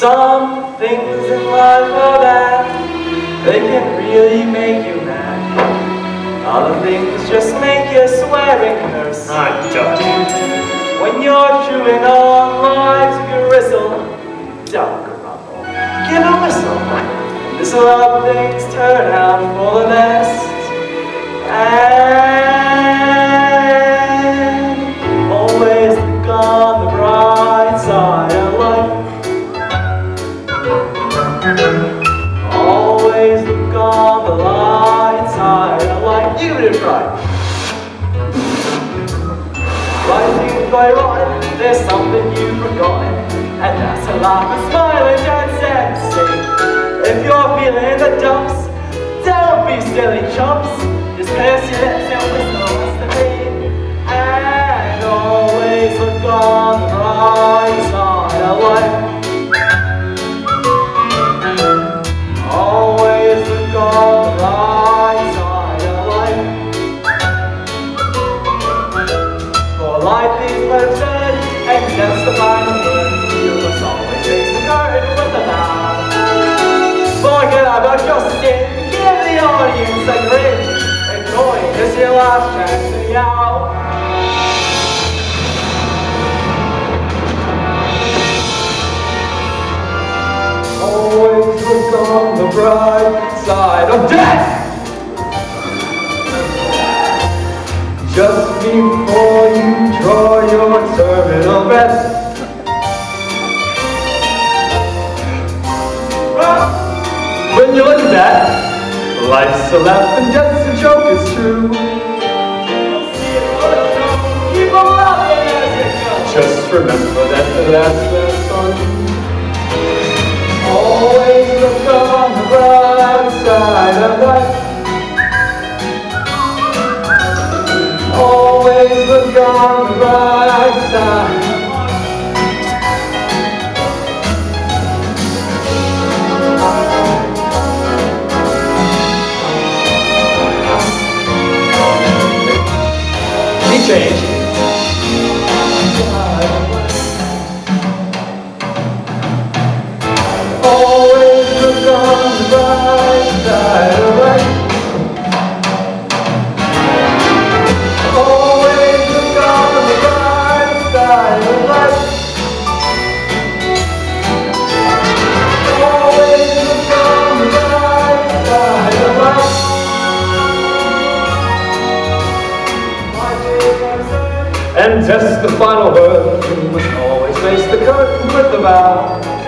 Some things in life are bad, they can really make you mad. Other things just make you swearing curse. I don't. When you're chewing on lies, gristle, don't grumble. Give a whistle. This'll help things turn out for the it right. Quite rotten, there's something you've forgotten And that's a laugh, a smile, and just sensing If you're feeling the dumps, don't be silly chumps. Just curse your lips Always look on the bright side of death. Just before you draw your terminal breath. When you look at that, life's a laugh and death's a joke, it's true. Remember that that's that's on you. Always look on the bright side of life. Always look on the bright side. He And test the final word. You must always face the curtain with the bow.